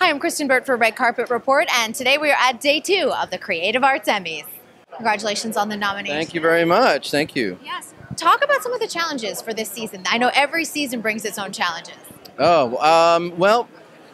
Hi, I'm Kristyn Burtt for Red Carpet Report, and today we are at day two of the Creative Arts Emmys. Congratulations on the nomination. Thank you very much. Thank you. Yes. Talk about some of the challenges for this season. I know every season brings its own challenges. Oh, um, well,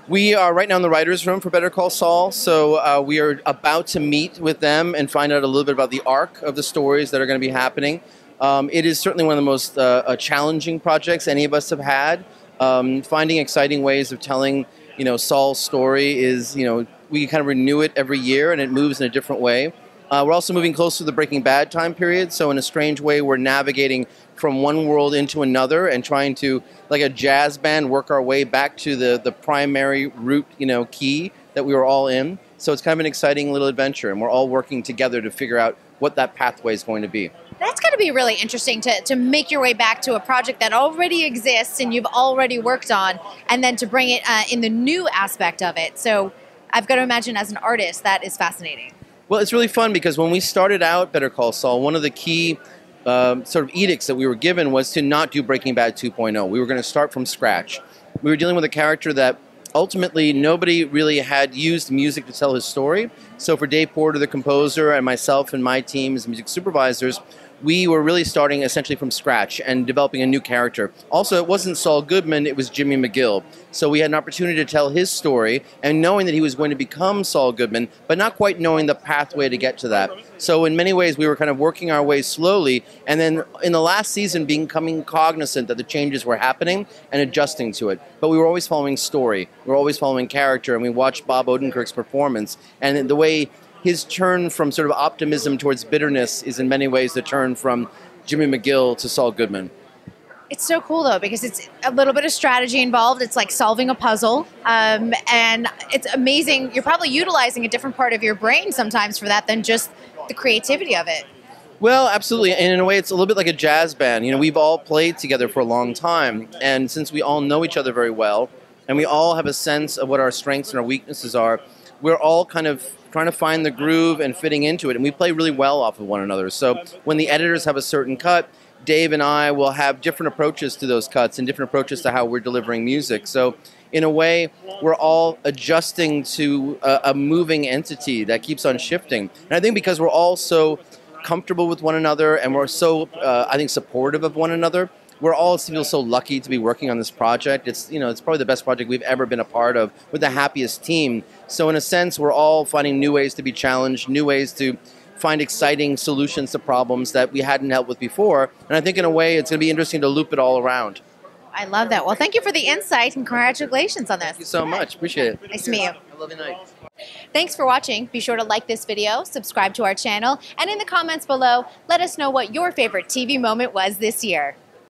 we are right now in the writer's room for Better Call Saul, so uh, we are about to meet with them and find out a little bit about the arc of the stories that are going to be happening. Um, it is certainly one of the most uh, uh, challenging projects any of us have had. Um, finding exciting ways of telling, you know, Saul's story is, you know, we kind of renew it every year and it moves in a different way. Uh, we're also moving closer to the Breaking Bad time period, so in a strange way, we're navigating from one world into another and trying to, like a jazz band, work our way back to the, the primary root, you know, key that we were all in. So it's kind of an exciting little adventure, and we're all working together to figure out what that pathway is going to be. That's going to be really interesting to, to make your way back to a project that already exists and you've already worked on, and then to bring it uh, in the new aspect of it. So I've got to imagine as an artist, that is fascinating. Well, it's really fun because when we started out Better Call Saul, one of the key um, sort of edicts that we were given was to not do Breaking Bad 2.0. We were going to start from scratch. We were dealing with a character that ultimately nobody really had used music to tell his story. So for Dave Porter, the composer, and myself and my team as music supervisors, we were really starting essentially from scratch and developing a new character. Also, it wasn't Saul Goodman, it was Jimmy McGill. So we had an opportunity to tell his story and knowing that he was going to become Saul Goodman, but not quite knowing the pathway to get to that. So in many ways, we were kind of working our way slowly, and then in the last season, becoming cognizant that the changes were happening and adjusting to it. But we were always following story, we were always following character, and we watched Bob Odenkirk's performance and the way his turn from sort of optimism towards bitterness is in many ways the turn from Jimmy McGill to Saul Goodman. It's so cool though because it's a little bit of strategy involved. It's like solving a puzzle, um, and it's amazing. You're probably utilizing a different part of your brain sometimes for that than just the creativity of it. Well, absolutely, and in a way, it's a little bit like a jazz band. You know, we've all played together for a long time, and since we all know each other very well, and we all have a sense of what our strengths and our weaknesses are, we're all kind of trying to find the groove and fitting into it. And we play really well off of one another. So when the editors have a certain cut, Dave and I will have different approaches to those cuts and different approaches to how we're delivering music. So in a way, we're all adjusting to a, a moving entity that keeps on shifting. And I think because we're all so comfortable with one another and we're so, uh, I think, supportive of one another, we're all feel so lucky to be working on this project. It's you know it's probably the best project we've ever been a part of with the happiest team. So in a sense, we're all finding new ways to be challenged, new ways to find exciting solutions to problems that we hadn't dealt with before. And I think in a way, it's going to be interesting to loop it all around. I love that. Well, thank you for the insight and congratulations on this. Thank you so much. Appreciate it. Nice to meet you. Have a lovely night. Thanks for watching. Be sure to like this video, subscribe to our channel, and in the comments below, let us know what your favorite TV moment was this year.